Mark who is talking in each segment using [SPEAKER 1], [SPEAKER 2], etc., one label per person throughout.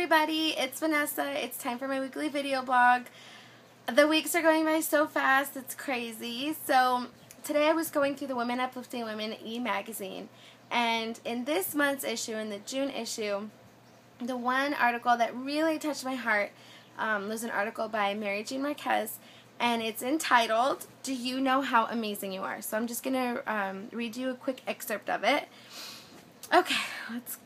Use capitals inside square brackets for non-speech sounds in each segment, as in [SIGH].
[SPEAKER 1] everybody, it's Vanessa. It's time for my weekly video blog. The weeks are going by so fast, it's crazy. So today I was going through the Women Uplifting Women e-magazine and in this month's issue, in the June issue, the one article that really touched my heart um, was an article by Mary Jean Marquez and it's entitled, Do You Know How Amazing You Are? So I'm just going to um, read you a quick excerpt of it. Okay, let's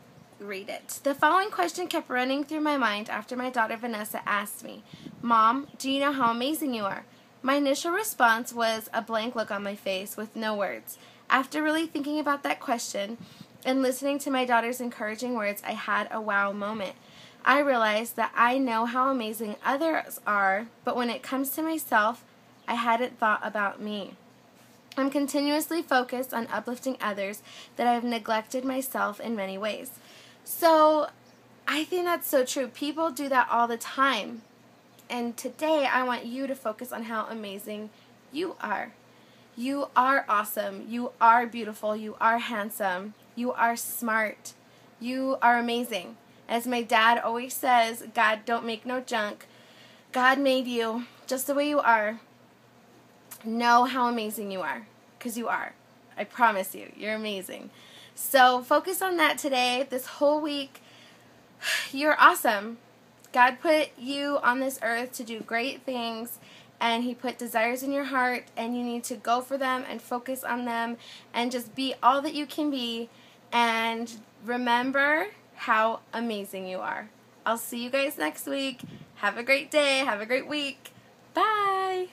[SPEAKER 1] read it. The following question kept running through my mind after my daughter Vanessa asked me, Mom, do you know how amazing you are? My initial response was a blank look on my face with no words. After really thinking about that question and listening to my daughter's encouraging words, I had a wow moment. I realized that I know how amazing others are, but when it comes to myself, I hadn't thought about me. I'm continuously focused on uplifting others that I've neglected myself in many ways. So I think that's so true. People do that all the time. And today I want you to focus on how amazing you are. You are awesome. You are beautiful. You are handsome. You are smart. You are amazing. As my dad always says, God don't make no junk. God made you just the way you are. Know how amazing you are. Because you are. I promise you. You're amazing. So focus on that today, this whole week. [SIGHS] You're awesome. God put you on this earth to do great things and he put desires in your heart and you need to go for them and focus on them and just be all that you can be and remember how amazing you are. I'll see you guys next week. Have a great day. Have a great week. Bye.